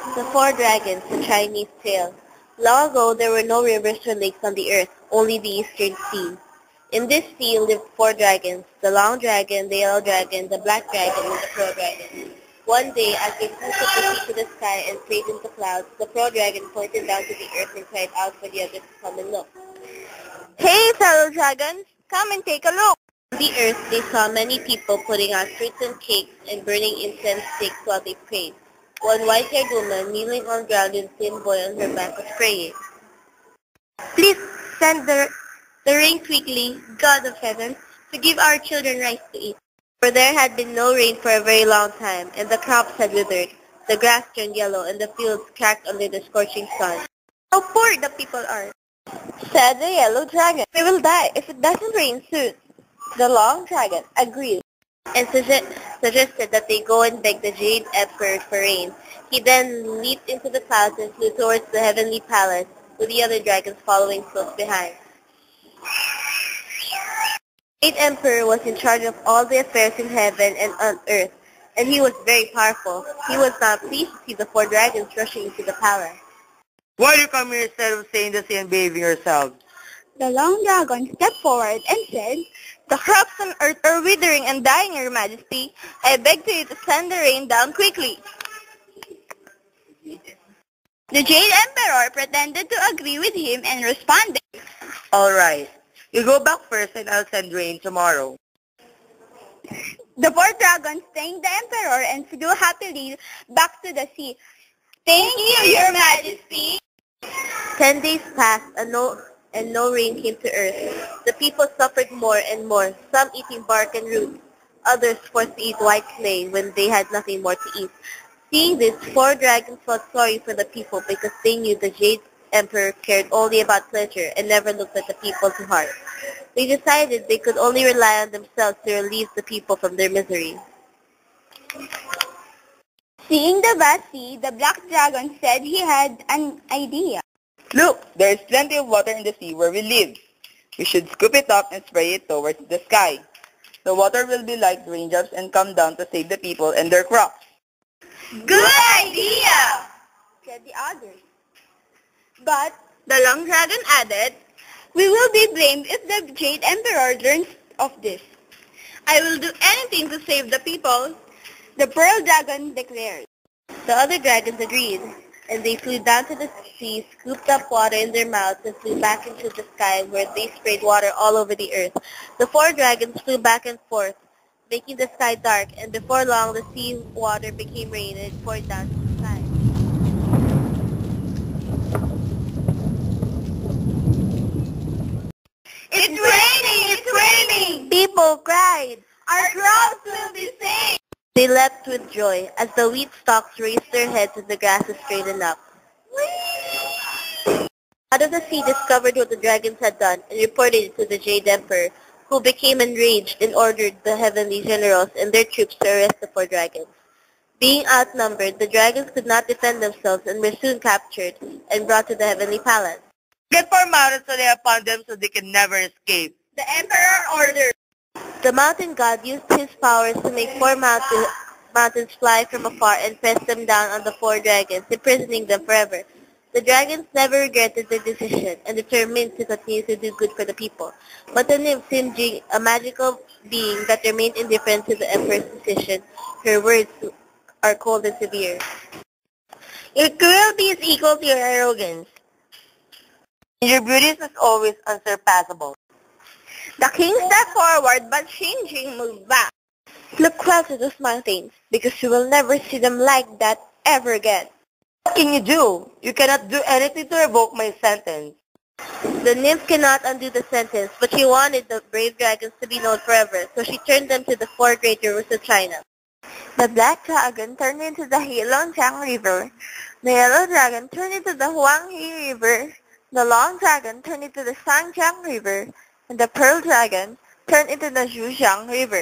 The Four Dragons, the Chinese Tale. Long ago there were no rivers or lakes on the earth, only the Eastern Sea. In this sea lived four dragons, the long dragon, the yellow dragon, the black dragon, and the pearl dragon. One day, as they flew from the sea to the sky and played in the clouds, the pearl dragon pointed down to the earth and cried out for the others to come and look. Hey, fellow dragons, come and take a look. On the earth they saw many people putting out fruits and cakes and burning incense sticks while they prayed. One white-haired woman kneeling on ground with a thin boy on her back was praying. Please send the, the rain quickly, God of heaven, to give our children rice to eat. For there had been no rain for a very long time, and the crops had withered. The grass turned yellow, and the fields cracked under the scorching sun. How poor the people are, said the yellow dragon. We will die if it doesn't rain soon. The long dragon agreed and suge suggested that they go and beg the Jade Emperor for rain. He then leaped into the clouds and flew towards the heavenly palace, with the other dragons following close behind. The Jade Emperor was in charge of all the affairs in heaven and on earth, and he was very powerful. He was not pleased to see the four dragons rushing into the palace. Why do you come here instead of staying the sea and behaving yourselves? The long dragon stepped forward and said, The crops on earth are withering and dying, Your Majesty. I beg to you to send the rain down quickly. The Jade Emperor pretended to agree with him and responded, All right. You go back first and I'll send rain tomorrow. The four dragons thanked the Emperor and flew happily back to the sea. Thank you, Your Majesty. Ten days passed and no, and no rain came to earth. The people suffered more and more, some eating bark and roots, others forced to eat white clay when they had nothing more to eat. Seeing this, four dragons felt sorry for the people because they knew the Jade Emperor cared only about pleasure and never looked at the people to heart. They decided they could only rely on themselves to relieve the people from their misery. Seeing the vast sea, the black dragon said he had an idea. Look, there is plenty of water in the sea where we live. We should scoop it up and spray it towards the sky. The water will be like raindrops and come down to save the people and their crops. Good idea, said the others. But the long dragon added, We will be blamed if the Jade Emperor learns of this. I will do anything to save the people, the Pearl Dragon declared. The other dragons agreed, and they flew down to the sea, scooped up water in their mouths, and flew back into the sky where they sprayed water all over the earth. The four dragons flew back and forth, making the sky dark, and before long the sea water became rain and it poured down to the sky. It's raining! It's raining! People cried. Our crops will be saved! They leapt with joy as the wheat stalks raised their heads and the grasses straightened up. Out of the sea discovered what the dragons had done and reported it to the Jade Emperor, who became enraged and ordered the heavenly generals and their troops to arrest the four dragons. Being outnumbered, the dragons could not defend themselves and were soon captured and brought to the heavenly palace. Get four mountains so they upon them so they can never escape. The Emperor ordered. The mountain god used his powers to make four mountain, mountains fly from afar and press them down on the four dragons, imprisoning them forever. The dragons never regretted their decision and determined to continue to do good for the people. But the nymph Simjing, a magical being that remained indifferent to the emperor's decision, her words are cold and severe. Your cruelty is equal to your arrogance. Your beauty is always unsurpassable. The king stepped forward, but Xinjing moved back. Look well to those mountains, because you will never see them like that ever again. What can you do? You cannot do anything to revoke my sentence. The nymph cannot undo the sentence, but she wanted the brave dragons to be known forever, so she turned them to the four great rivers of China. The black dragon turned into the Heilongjiang River. The yellow dragon turned into the Huanghe River. The long dragon turned into the Changjiang River. The pearl dragon turned into the Zhujiang River.